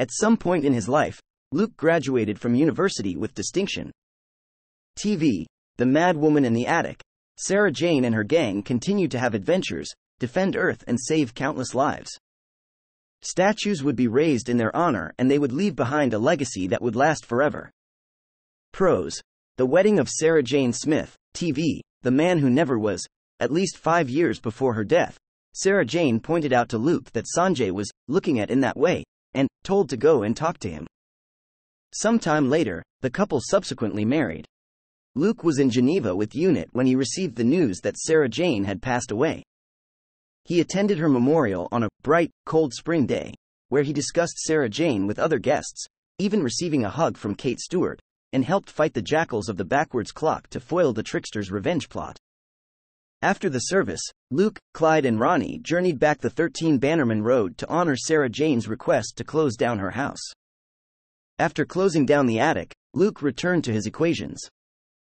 At some point in his life, Luke graduated from university with distinction. TV, The Mad Woman in the Attic. Sarah Jane and her gang continue to have adventures, defend Earth, and save countless lives. Statues would be raised in their honor and they would leave behind a legacy that would last forever. Prose. The Wedding of Sarah Jane Smith, TV, The Man Who Never Was, at least five years before her death. Sarah Jane pointed out to Luke that Sanjay was looking at in that way, and told to go and talk to him. Sometime later, the couple subsequently married. Luke was in Geneva with UNIT when he received the news that Sarah Jane had passed away. He attended her memorial on a bright, cold spring day, where he discussed Sarah Jane with other guests, even receiving a hug from Kate Stewart, and helped fight the jackals of the backwards clock to foil the trickster's revenge plot. After the service, Luke, Clyde, and Rani journeyed back the 13 Bannerman Road to honor Sarah Jane's request to close down her house. After closing down the attic, Luke returned to his equations.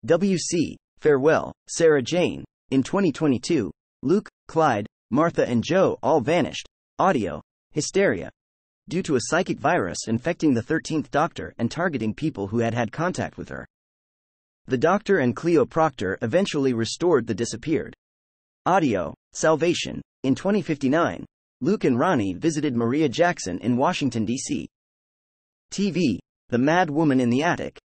WC, farewell, Sarah Jane. In 2022, Luke, Clyde, Martha and Jo all vanished. Audio. Hysteria. Due to a psychic virus infecting the 13th Doctor and targeting people who had had contact with her. The Doctor and Cleo Proctor eventually restored the disappeared. Audio. Salvation. In 2059, Luke and Rani visited Maria Jackson in Washington, D.C. TV. The Mad Woman in the Attic.